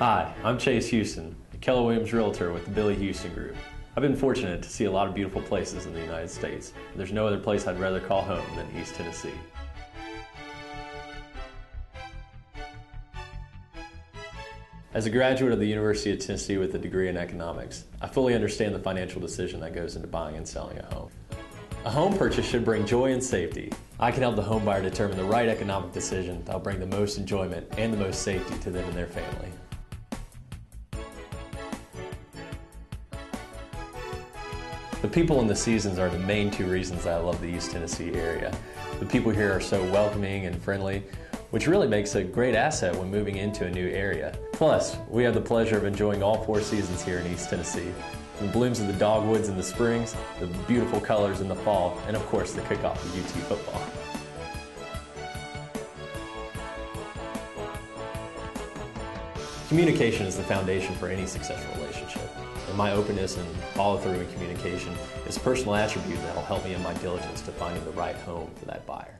Hi, I'm Chase Houston, a Keller Williams Realtor with the Billy Houston Group. I've been fortunate to see a lot of beautiful places in the United States. There's no other place I'd rather call home than East Tennessee. As a graduate of the University of Tennessee with a degree in economics, I fully understand the financial decision that goes into buying and selling a home. A home purchase should bring joy and safety. I can help the home buyer determine the right economic decision that will bring the most enjoyment and the most safety to them and their family. The people and the seasons are the main two reasons I love the East Tennessee area. The people here are so welcoming and friendly, which really makes a great asset when moving into a new area. Plus, we have the pleasure of enjoying all four seasons here in East Tennessee. The blooms of the dogwoods in the springs, the beautiful colors in the fall, and of course the kickoff of UT football. Communication is the foundation for any successful relationship. And my openness and follow through in communication is a personal attribute that will help me in my diligence to finding the right home for that buyer.